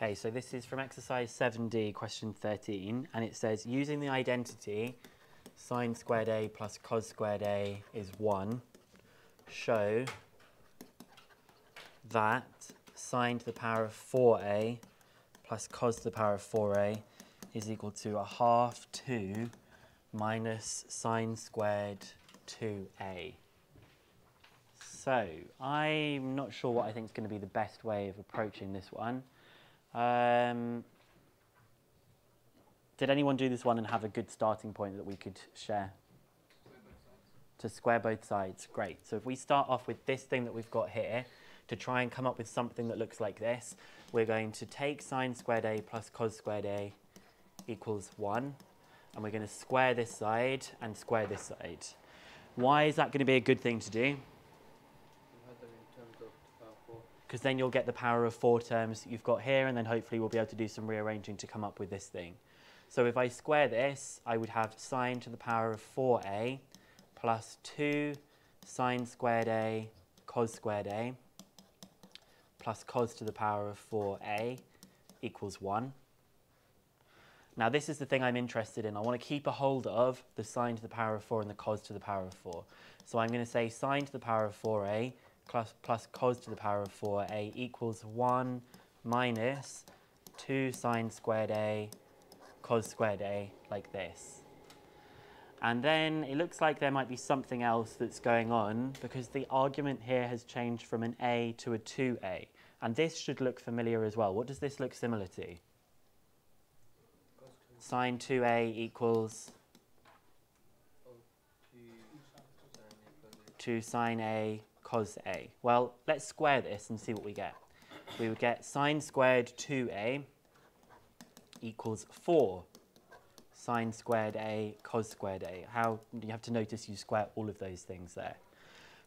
Okay, so this is from exercise 7D, question 13, and it says using the identity sine squared a plus cos squared a is 1, show that sine to the power of 4a plus cos to the power of 4a is equal to a half 2 minus sine squared 2a. So I'm not sure what I think is going to be the best way of approaching this one. Um, did anyone do this one and have a good starting point that we could share? To square both sides, great. So if we start off with this thing that we've got here, to try and come up with something that looks like this, we're going to take sine squared a plus cos squared a equals 1, and we're going to square this side and square this side. Why is that going to be a good thing to do? Because then you'll get the power of four terms you've got here, and then hopefully we'll be able to do some rearranging to come up with this thing. So if I square this, I would have sine to the power of 4a plus 2 sine squared a cos squared a plus cos to the power of 4a equals 1. Now this is the thing I'm interested in. I want to keep a hold of the sine to the power of 4 and the cos to the power of 4. So I'm going to say sine to the power of 4a plus, plus cos to the power of 4a equals 1 minus 2 sine squared a cos squared a, like this. And then it looks like there might be something else that's going on because the argument here has changed from an a to a 2a. And this should look familiar as well. What does this look similar to? Sine 2a equals 2 sine a cos a. Well, let's square this and see what we get. We would get sine squared 2a equals 4 sine squared a cos squared a. How you have to notice you square all of those things there.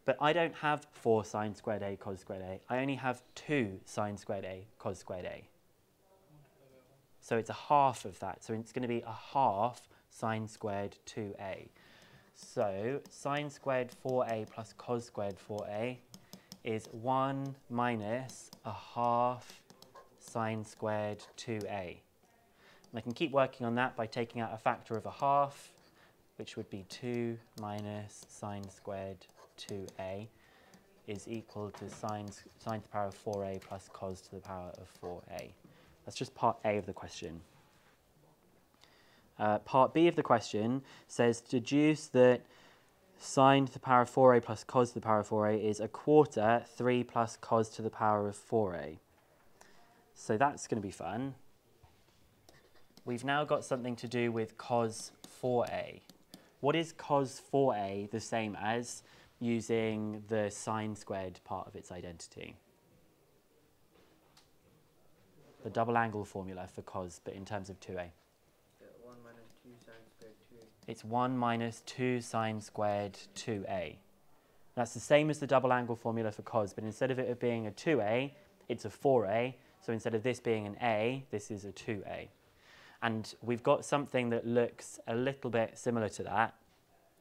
But I don't have 4 sine squared a cos squared a. I only have 2 sine squared a cos squared a. So it's a half of that. So it's going to be a half sine squared 2a. So sine squared 4a plus cos squared 4a is 1 minus a half sine squared 2a. And I can keep working on that by taking out a factor of a half, which would be 2 minus sine squared 2a is equal to sine, sine to the power of 4a plus cos to the power of 4a. That's just part A of the question. Uh, part B of the question says deduce that sine to the power of 4a plus cos to the power of 4a is a quarter 3 plus cos to the power of 4a. So that's going to be fun. We've now got something to do with cos 4a. What is cos 4a the same as using the sine squared part of its identity? The double angle formula for cos, but in terms of 2a. It's 1 minus 2 sine squared 2a. That's the same as the double angle formula for cos, but instead of it being a 2a, it's a 4a. So instead of this being an a, this is a 2a. And we've got something that looks a little bit similar to that.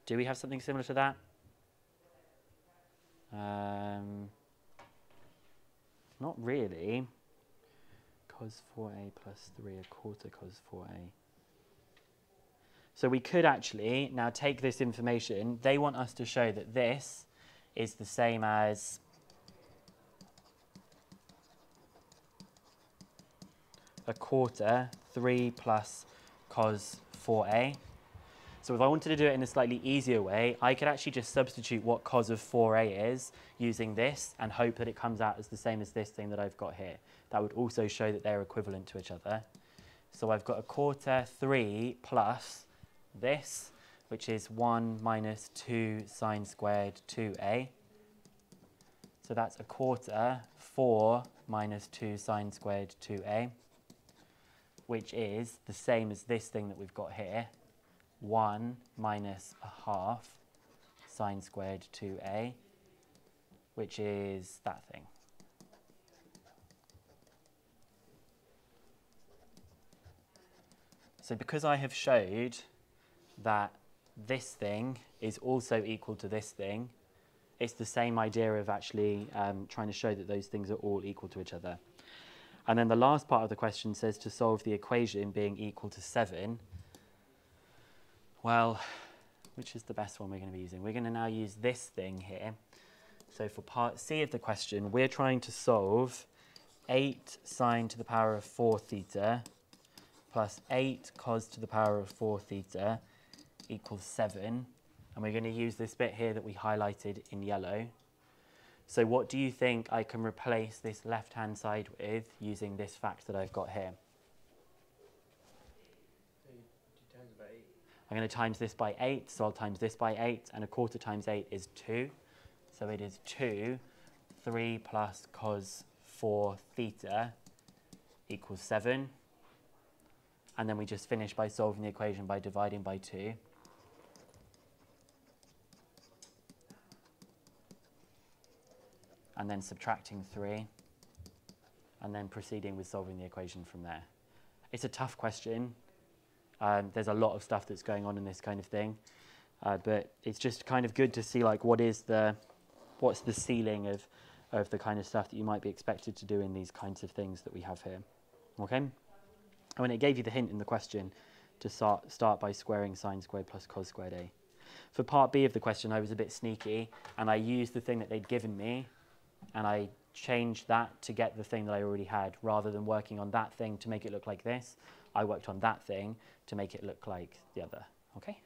Do we have something similar to that? Um, not really. Cos 4a plus 3, a quarter cos 4a. So we could actually now take this information. They want us to show that this is the same as a quarter 3 plus cos 4a. So if I wanted to do it in a slightly easier way, I could actually just substitute what cos of 4a is using this and hope that it comes out as the same as this thing that I've got here. That would also show that they're equivalent to each other. So I've got a quarter 3 plus this, which is 1 minus 2 sine squared 2a. So that's a quarter 4 minus 2 sine squared 2a, which is the same as this thing that we've got here, 1 minus a half sine squared 2a, which is that thing. So because I have showed that this thing is also equal to this thing, it's the same idea of actually um, trying to show that those things are all equal to each other. And then the last part of the question says to solve the equation being equal to 7. Well, which is the best one we're going to be using? We're going to now use this thing here. So for part C of the question, we're trying to solve 8 sine to the power of 4 theta plus 8 cos to the power of 4 theta equals 7. And we're going to use this bit here that we highlighted in yellow. So what do you think I can replace this left-hand side with using this fact that I've got here? I'm going to times this by 8, so I'll times this by 8, and a quarter times 8 is 2. So it is 2, 3 plus cos 4 theta equals 7. And then we just finish by solving the equation by dividing by 2. And then subtracting 3. And then proceeding with solving the equation from there. It's a tough question. Um, there's a lot of stuff that's going on in this kind of thing. Uh, but it's just kind of good to see like what is the, what's the ceiling of, of the kind of stuff that you might be expected to do in these kinds of things that we have here. Okay? And when it gave you the hint in the question to start, start by squaring sine squared plus cos squared a. For part B of the question, I was a bit sneaky and I used the thing that they'd given me and I changed that to get the thing that I already had rather than working on that thing to make it look like this. I worked on that thing to make it look like the other. Okay?